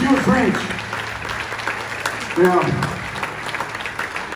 You're French. Yeah.